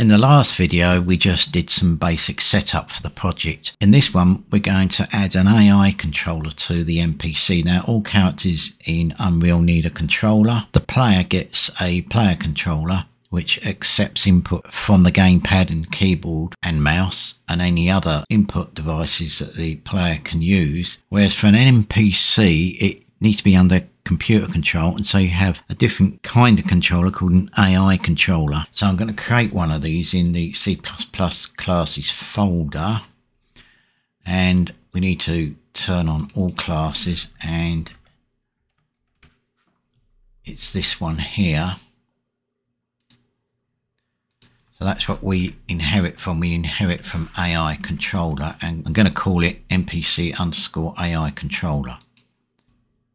In the last video, we just did some basic setup for the project. In this one, we're going to add an AI controller to the NPC. Now, all characters in Unreal need a controller. The player gets a player controller which accepts input from the gamepad and keyboard and mouse and any other input devices that the player can use. Whereas for an NPC, it needs to be under computer control and so you have a different kind of controller called an AI controller. So I'm going to create one of these in the C++ classes folder and we need to turn on all classes and it's this one here. So that's what we inherit from. We inherit from AI controller and I'm going to call it NPC underscore AI controller.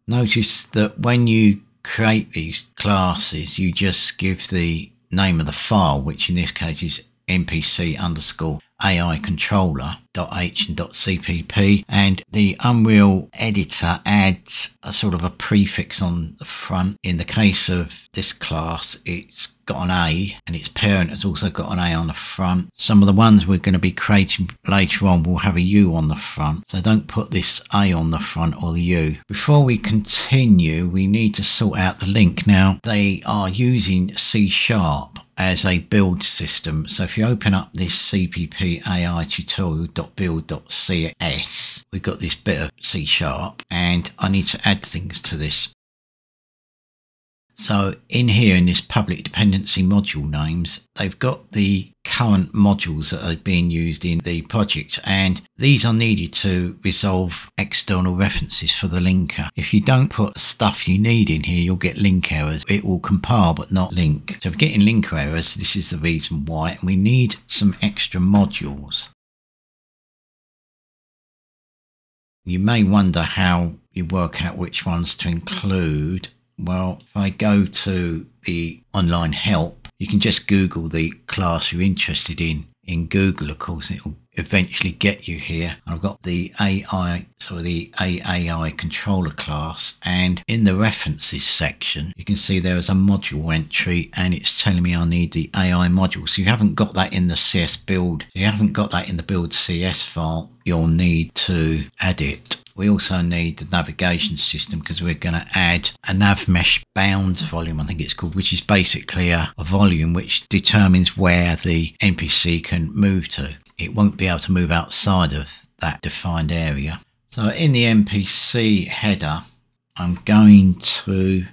Notice that when you create these classes, you just give the name of the file, which in this case is npc underscore AI controller .h and .cpp and the Unreal editor adds a sort of a prefix on the front. In the case of this class, it's got an A and its parent has also got an A on the front. Some of the ones we're going to be creating later on will have a U on the front. So don't put this A on the front or the U. Before we continue, we need to sort out the link. Now they are using C sharp as a build system. So if you open up this CPP AI tutorial.build.cs, we've got this bit of C sharp and I need to add things to this. So in here in this public dependency module names, they've got the current modules that are being used in the project and these are needed to resolve external references for the linker. If you don't put stuff you need in here, you'll get link errors. It will compile but not link. So if we're getting link errors, this is the reason why. And we need some extra modules. You may wonder how you work out which ones to include well, if I go to the online help, you can just Google the class you're interested in. In Google, of course, it will eventually get you here. I've got the AI, so the AAI controller class, and in the references section, you can see there is a module entry and it's telling me I need the AI module. So you haven't got that in the CS build, you haven't got that in the build CS file, you'll need to add it we also need the navigation system because we're going to add a nav mesh bounds volume, I think it's called, which is basically a, a volume which determines where the NPC can move to. It won't be able to move outside of that defined area. So in the NPC header, I'm going to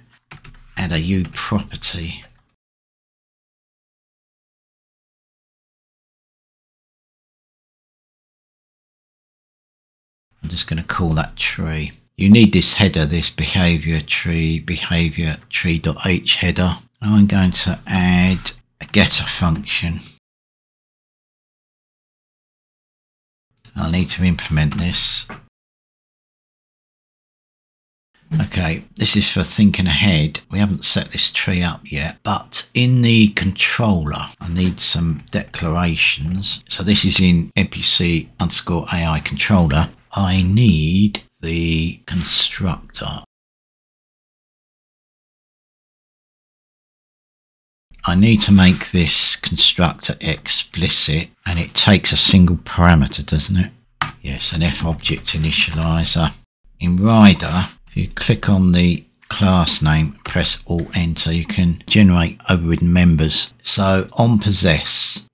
add a U property just going to call that tree. You need this header, this behavior tree, behavior tree.h header. I'm going to add a getter function. I'll need to implement this. Okay, this is for thinking ahead. We haven't set this tree up yet, but in the controller, I need some declarations. So this is in NPC underscore AI controller. I need the constructor. I need to make this constructor explicit and it takes a single parameter, doesn't it? Yes, an F object initializer. In Rider, if you click on the class name, press Alt Enter, you can generate overridden members. So on possess,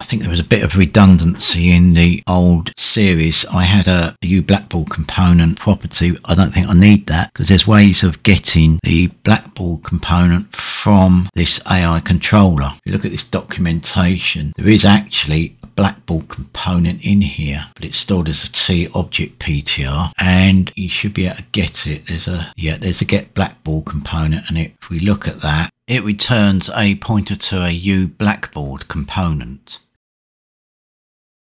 I think there was a bit of redundancy in the old series. I had a U blackboard component property. I don't think I need that because there's ways of getting the blackboard component from this AI controller. If you look at this documentation, there is actually a blackboard component in here, but it's stored as a T object PTR and you should be able to get it. There's a, yeah, there's a get blackboard component and if we look at that, it returns a pointer to a U blackboard component.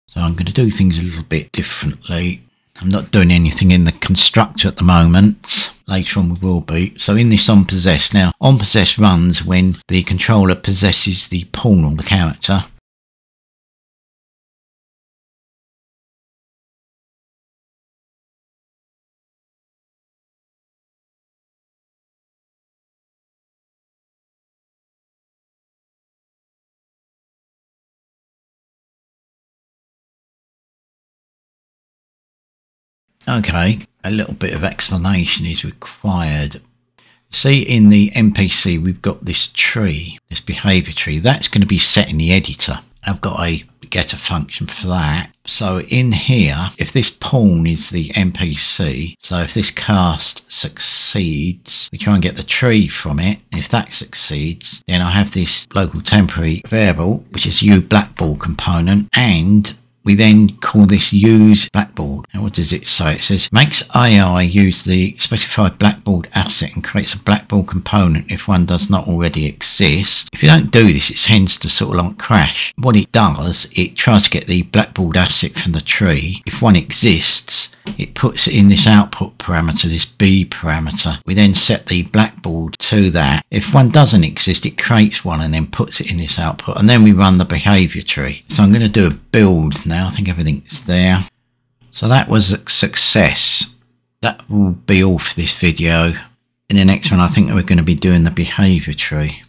So I'm going to do things a little bit differently. I'm not doing anything in the constructor at the moment. Later on we will be. So in this onPossess, now on possess runs when the controller possesses the pawn or the character Okay, a little bit of explanation is required. See in the NPC we've got this tree, this behavior tree, that's going to be set in the editor. I've got a getter function for that. So in here, if this pawn is the NPC, so if this cast succeeds, we try and get the tree from it. If that succeeds, then I have this local temporary variable, which is u blackboard component, and we then call this use blackboard. Now what does it say? It says makes AI use the specified blackboard asset and creates a blackboard component if one does not already exist. If you don't do this, it tends to sort of like crash. What it does, it tries to get the blackboard asset from the tree. If one exists, it puts it in this output parameter, this B parameter. We then set the blackboard to that. If one doesn't exist, it creates one and then puts it in this output. And then we run the behavior tree. So I'm going to do a build now. I think everything's there. So that was a success. That will be all for this video. In the next one, I think we're going to be doing the behavior tree.